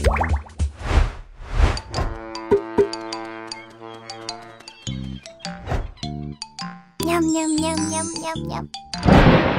you nhâm nhâm nhâm nhâm nhâm nhâm.